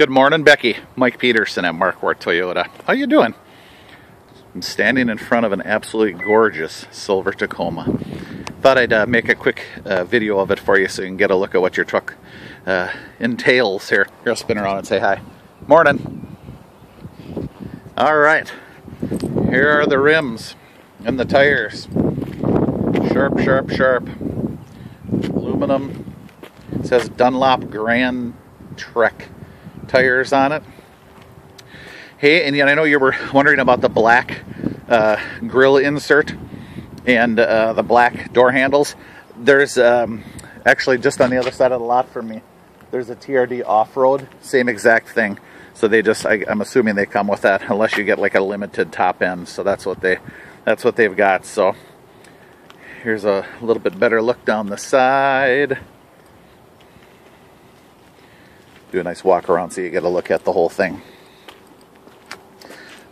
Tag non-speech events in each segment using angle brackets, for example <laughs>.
Good morning, Becky. Mike Peterson at Markquart Toyota. How you doing? I'm standing in front of an absolutely gorgeous silver Tacoma. Thought I'd uh, make a quick uh, video of it for you so you can get a look at what your truck uh, entails here. Here, I'll spin around and say hi. Morning. All right. Here are the rims and the tires. Sharp, sharp, sharp. Aluminum. It says Dunlop Grand Trek tires on it. Hey, and yet I know you were wondering about the black uh, grill insert and uh, the black door handles. There's um, actually just on the other side of the lot from me, there's a TRD off-road, same exact thing. So they just, I, am assuming they come with that, unless you get like a limited top end. So that's what they, that's what they've got. So here's a little bit better look down the side do a nice walk around so you get a look at the whole thing.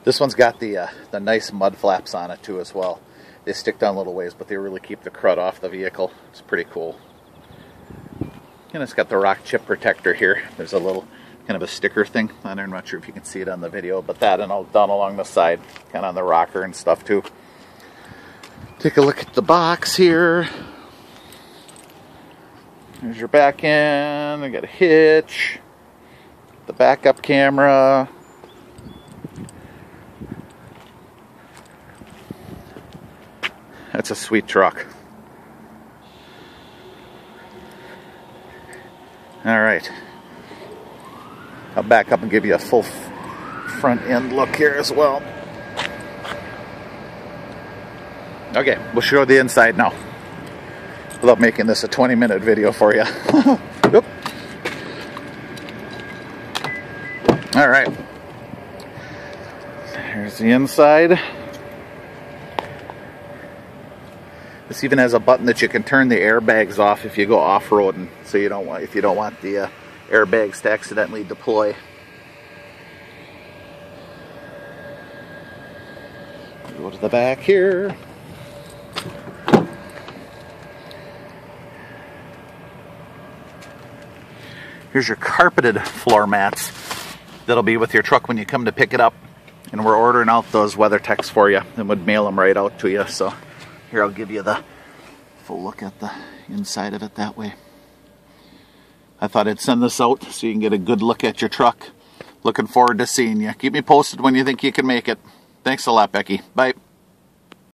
This one's got the uh, the nice mud flaps on it too as well. They stick down little ways, but they really keep the crud off the vehicle. It's pretty cool. And it's got the rock chip protector here. There's a little kind of a sticker thing. I'm not sure if you can see it on the video, but that and all down along the side, kind of on the rocker and stuff too. Take a look at the box here. There's your back end. I got a hitch the backup camera. That's a sweet truck. All right. I'll back up and give you a full front end look here as well. Okay, we'll show the inside now. Love making this a 20 minute video for you. <laughs> All right. Here's the inside. This even has a button that you can turn the airbags off if you go off-roading, so you don't want if you don't want the uh, airbags to accidentally deploy. Go to the back here. Here's your carpeted floor mats that'll be with your truck when you come to pick it up. And we're ordering out those WeatherTechs for you and would mail them right out to you. So here I'll give you the full look at the inside of it that way. I thought I'd send this out so you can get a good look at your truck. Looking forward to seeing you. Keep me posted when you think you can make it. Thanks a lot, Becky. Bye.